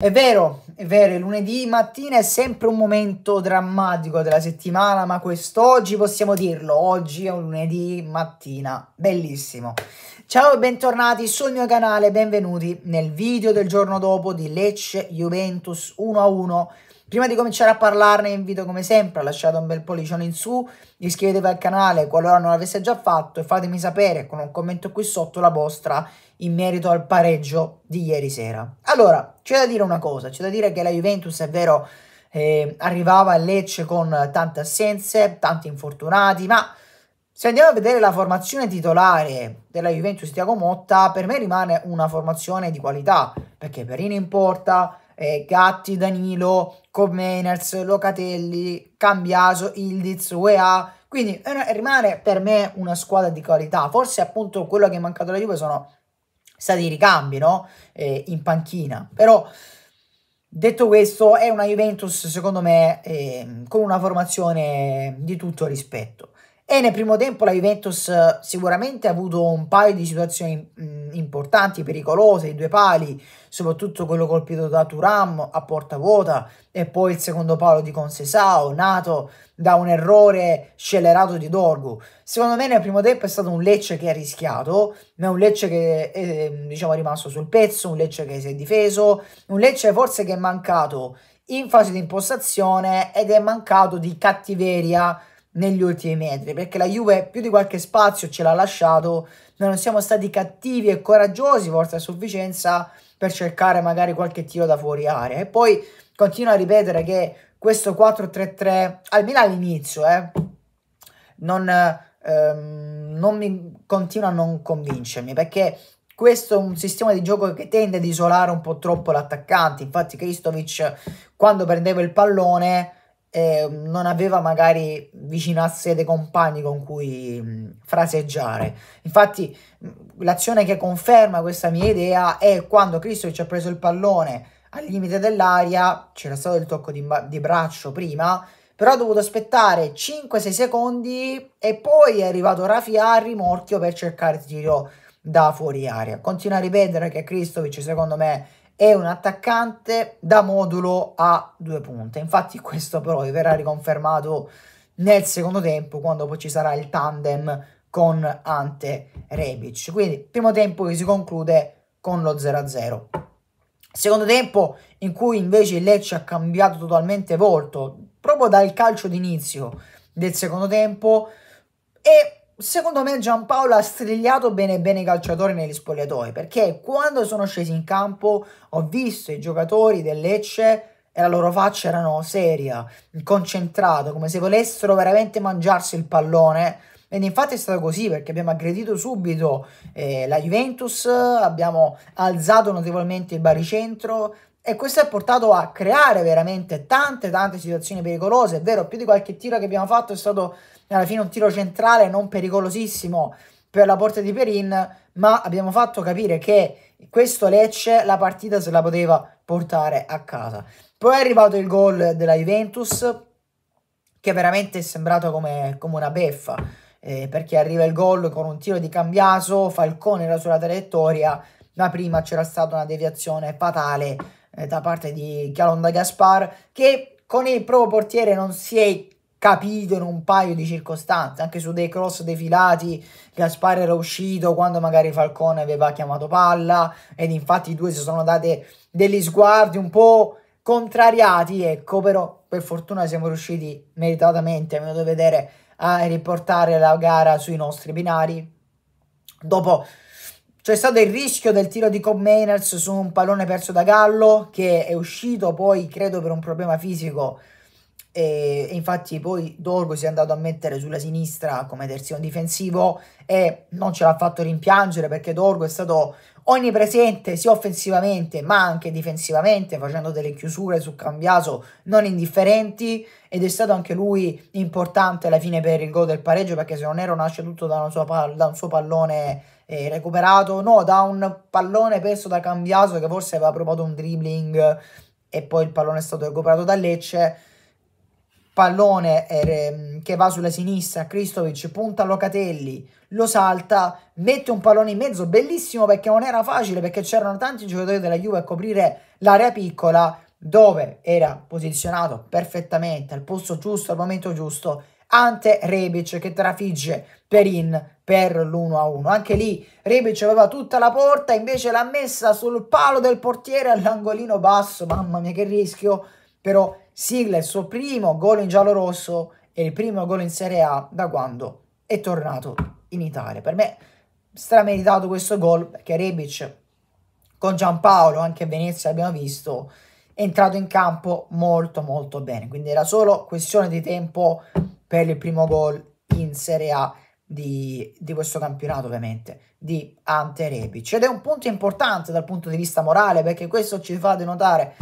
È vero, è vero, il lunedì mattina è sempre un momento drammatico della settimana, ma quest'oggi possiamo dirlo, oggi è un lunedì mattina, bellissimo. Ciao e bentornati sul mio canale, benvenuti nel video del giorno dopo di Lecce Juventus 1-1 Prima di cominciare a parlarne invito come sempre a lasciare un bel pollicione in su, iscrivetevi al canale qualora non l'avesse già fatto e fatemi sapere con un commento qui sotto la vostra in merito al pareggio di ieri sera. Allora, c'è da dire una cosa, c'è da dire che la Juventus è vero eh, arrivava a Lecce con tante assenze, tanti infortunati, ma se andiamo a vedere la formazione titolare della Juventus Tiago Motta, per me rimane una formazione di qualità, perché Perino in porta, eh, Gatti, Danilo, Comeners, Locatelli, Cambiaso, Ildiz, UEA. Quindi eh, rimane per me una squadra di qualità. Forse appunto quello che è mancato alla Juve sono stati i ricambi, no? Eh, in panchina. Però detto questo è una Juventus secondo me eh, con una formazione di tutto rispetto. E nel primo tempo la Juventus eh, sicuramente ha avuto un paio di situazioni mh, importanti, pericolose, i due pali, soprattutto quello colpito da Turam a porta vuota e poi il secondo palo di Consesao, nato da un errore scellerato di Dorgu. Secondo me nel primo tempo è stato un Lecce che ha rischiato, ma un Lecce che è diciamo, rimasto sul pezzo, un Lecce che si è difeso, un Lecce forse che è mancato in fase di impostazione ed è mancato di cattiveria negli ultimi metri, perché la Juve più di qualche spazio ce l'ha lasciato, noi non siamo stati cattivi e coraggiosi, forse a sufficienza, per cercare magari qualche tiro da fuori area. E poi continuo a ripetere che questo 4-3-3, almeno all'inizio, eh, non, ehm, non mi continua a non convincermi, perché questo è un sistema di gioco che tende ad isolare un po' troppo l'attaccante. Infatti, Kristovic, quando prendeva il pallone, eh, non aveva magari vicinanze dei compagni con cui mh, fraseggiare. Infatti, mh, l'azione che conferma questa mia idea è quando Cristovic ha preso il pallone al limite dell'aria, c'era stato il tocco di, di braccio prima, però ha dovuto aspettare 5-6 secondi e poi è arrivato Rafia a rimorchio per cercare tiro da fuori aria. Continua a ripetere che Kristovic secondo me è un attaccante da modulo a due punte. Infatti questo però verrà riconfermato nel secondo tempo quando poi ci sarà il tandem con Ante Rebic. Quindi primo tempo che si conclude con lo 0-0. Secondo tempo in cui invece il Lecce ha cambiato totalmente volto proprio dal calcio d'inizio del secondo tempo e secondo me Giampaolo ha strigliato bene bene i calciatori negli spogliatoi perché quando sono scesi in campo ho visto i giocatori del Lecce e la loro faccia erano seria, concentrata, come se volessero veramente mangiarsi il pallone. Ed infatti è stato così perché abbiamo aggredito subito eh, la Juventus, abbiamo alzato notevolmente il baricentro e questo ha portato a creare veramente tante tante situazioni pericolose. È vero, più di qualche tiro che abbiamo fatto è stato alla fine un tiro centrale non pericolosissimo per la porta di Perin, ma abbiamo fatto capire che questo Lecce la partita se la poteva portare a casa. Poi è arrivato il gol della Juventus, che veramente è sembrato come, come una beffa, eh, perché arriva il gol con un tiro di Cambiaso, Falcone era sulla traiettoria, ma prima c'era stata una deviazione fatale eh, da parte di Chialonda Gaspar, che con il proprio portiere non si è capito in un paio di circostanze, anche su dei cross defilati, Gaspar era uscito quando magari Falcone aveva chiamato palla ed infatti i due si sono date degli sguardi un po' contrariati, ecco, però per fortuna siamo riusciti meritatamente, a mio vedere, a riportare la gara sui nostri binari. Dopo c'è stato il rischio del tiro di Cobb Mainers su un pallone perso da Gallo che è uscito poi, credo, per un problema fisico. E, infatti poi Dorgo si è andato a mettere sulla sinistra come terzino difensivo e non ce l'ha fatto rimpiangere perché Dorgo è stato onnipresente sia offensivamente ma anche difensivamente facendo delle chiusure su Cambiaso non indifferenti ed è stato anche lui importante alla fine per il gol del pareggio perché se non ero nasce tutto da, pal- da un suo pallone eh, recuperato. No da un pallone perso da Cambiaso che forse aveva provato un dribbling e poi il pallone è stato recuperato da Lecce pallone eh, che va sulla sinistra, Kristovic punta Locatelli, lo salta, mette un pallone in mezzo, bellissimo perché non era facile, perché c'erano tanti giocatori della Juve a coprire l'area piccola, dove era posizionato perfettamente al posto giusto, al momento giusto, ante Rebic che trafigge Perin per l'1-1. Anche lì Rebic aveva tutta la porta, invece l'ha messa sul palo del portiere all'angolino basso. Mamma mia che rischio, però sigla il suo primo gol in giallo rosso e il primo gol in Serie A da quando è tornato in Italia. Per me strameritato questo gol perché Rebic con Giampaolo, anche Venezia abbiamo visto, è entrato in campo molto molto bene, quindi era solo questione di tempo per il primo gol in Serie A di, di questo campionato ovviamente, di Ante Rebic. Ed è un punto importante dal punto di vista morale perché questo ci fa denotare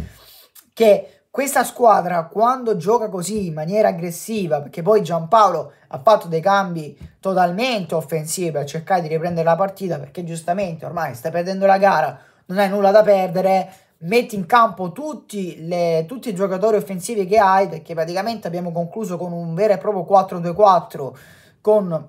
che questa squadra quando gioca così in maniera aggressiva, perché poi Giampaolo ha fatto dei cambi totalmente offensivi per cercare di riprendere la partita, perché giustamente ormai stai perdendo la gara, non hai nulla da perdere, metti in campo tutti, le, tutti, i giocatori offensivi che hai, perché praticamente abbiamo concluso con un vero e proprio 4-2-4 con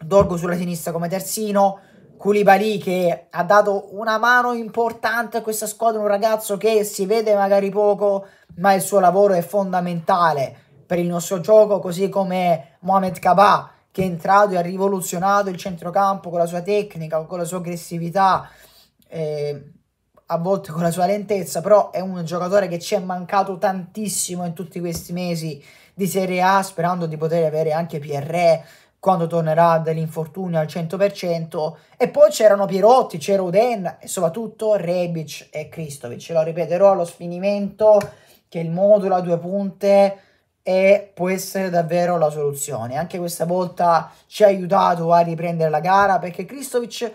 Dorgo sulla sinistra come terzino, Koulibaly che ha dato una mano importante a questa squadra, un ragazzo che si vede magari poco, ma il suo lavoro è fondamentale per il nostro gioco, così come Mohamed Kabah che è entrato e ha rivoluzionato il centrocampo con la sua tecnica, con la sua aggressività. Eh, a volte con la sua lentezza, però è un giocatore che ci è mancato tantissimo in tutti questi mesi di Serie A, sperando di poter avere anche Pierre quando tornerà dall'infortunio al 100%. E poi c'erano Pirotti, c'era Uden e soprattutto Rebic e Kristovic. Lo ripeterò allo sfinimento che il modulo a due punte e può essere davvero la soluzione. Anche questa volta ci ha aiutato a riprendere la gara perché Kristovic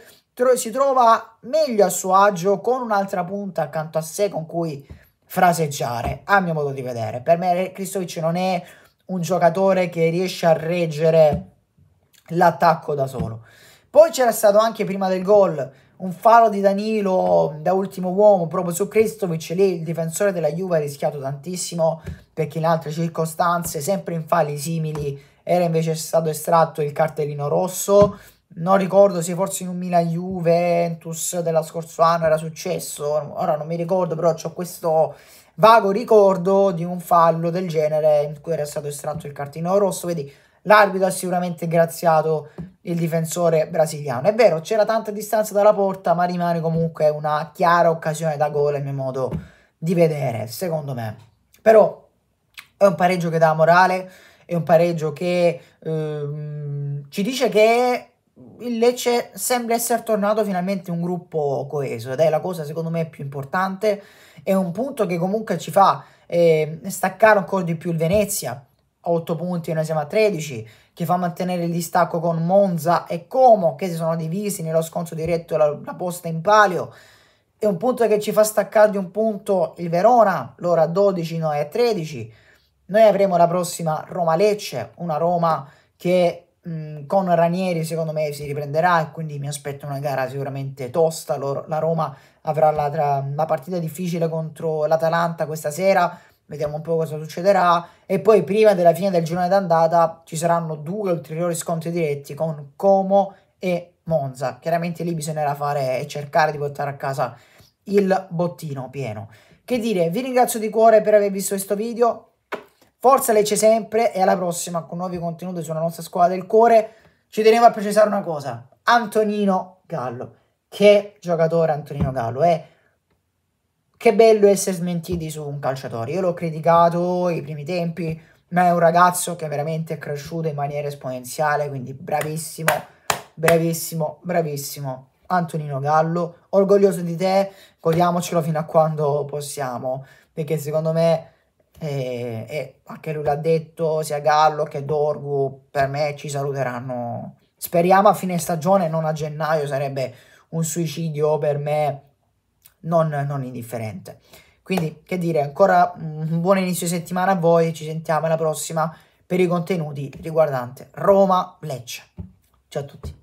si trova meglio a suo agio con un'altra punta accanto a sé con cui fraseggiare, a mio modo di vedere. Per me Kristovic non è un giocatore che riesce a reggere l'attacco da solo. Poi c'era stato anche prima del gol un fallo di Danilo da ultimo uomo proprio su Kristovic, lì il difensore della Juve ha rischiato tantissimo perché in altre circostanze, sempre in falli simili, era invece stato estratto il cartellino rosso non ricordo se forse in un Milan Juventus dello scorso anno era successo, ora non mi ricordo, però ho questo vago ricordo di un fallo del genere in cui era stato estratto il cartino rosso, vedi, l'arbitro ha sicuramente graziato il difensore brasiliano. È vero, c'era tanta distanza dalla porta, ma rimane comunque una chiara occasione da gol, a mio modo di vedere, secondo me. Però è un pareggio che dà morale, è un pareggio che ehm, ci dice che il Lecce sembra essere tornato finalmente un gruppo coeso ed è la cosa secondo me più importante, è un punto che comunque ci fa eh, staccare ancora di più il Venezia, a 8 punti noi siamo a 13, che fa mantenere il distacco con Monza e Como che si sono divisi nello scontro diretto la, la posta in palio, è un punto che ci fa staccare di un punto il Verona, loro a 12, noi a 13, noi avremo la prossima Roma-Lecce, una Roma che Mm, con Ranieri secondo me si riprenderà e quindi mi aspetto una gara sicuramente tosta. Loro, la Roma avrà la, la partita difficile contro l'Atalanta questa sera. Vediamo un po' cosa succederà. E poi prima della fine del girone d'andata ci saranno due ulteriori scontri diretti con Como e Monza. Chiaramente lì bisognerà fare e cercare di portare a casa il bottino pieno. Che dire, vi ringrazio di cuore per aver visto questo video. Forza Lecce sempre e alla prossima con nuovi contenuti sulla nostra squadra del cuore. Ci tenevo a precisare una cosa. Antonino Gallo. Che giocatore Antonino Gallo. È che bello essere smentiti su un calciatore. Io l'ho criticato i primi tempi, ma è un ragazzo che veramente è cresciuto in maniera esponenziale, quindi bravissimo, bravissimo, bravissimo. Antonino Gallo, orgoglioso di te, godiamocelo fino a quando possiamo, perché secondo me e, e anche lui l'ha detto, sia Gallo che Dorgu, per me ci saluteranno. Speriamo a fine stagione, non a gennaio, sarebbe un suicidio per me non, non indifferente. Quindi, che dire, ancora un buon inizio di settimana a voi, ci sentiamo alla prossima per i contenuti riguardanti Roma-Lecce. Ciao a tutti.